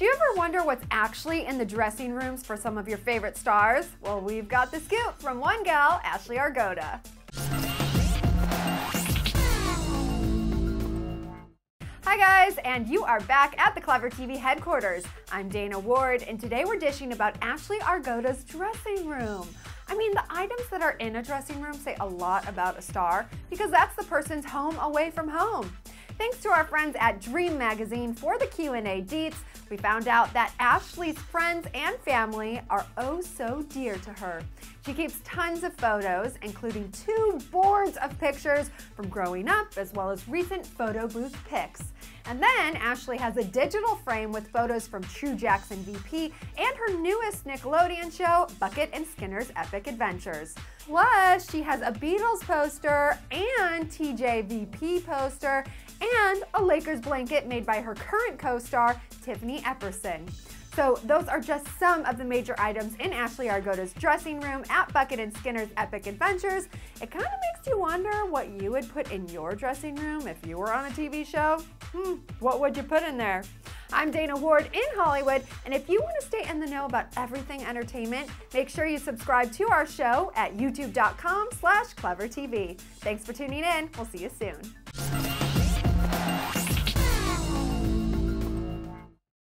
Do you ever wonder what's actually in the dressing rooms for some of your favorite stars? Well, we've got the scoop from one gal, Ashley Argota. Hi guys, and you are back at the Clevver TV headquarters. I'm Dana Ward, and today we're dishing about Ashley Argota's dressing room. I mean, the items that are in a dressing room say a lot about a star because that's the person's home away from home. Thanks to our friends at Dream Magazine for the Q&A deets, we found out that Ashley's friends and family are oh so dear to her. She keeps tons of photos, including two boards of pictures from growing up as well as recent photo booth pics. And then Ashley has a digital frame with photos from True Jackson VP and her newest Nickelodeon show, Bucket and Skinner's Epic Adventures. Plus, she has a Beatles poster and TJVP poster and a Lakers blanket made by her current co-star, Tiffany Epperson. So those are just some of the major items in Ashley Argota's dressing room at Bucket and Skinner's Epic Adventures. It kind of makes you wonder what you would put in your dressing room if you were on a TV show. Hmm, what would you put in there? I'm Dana Ward in Hollywood, and if you want to stay in the know about everything entertainment, make sure you subscribe to our show at youtube.com slash clevvertv. Thanks for tuning in. We'll see you soon.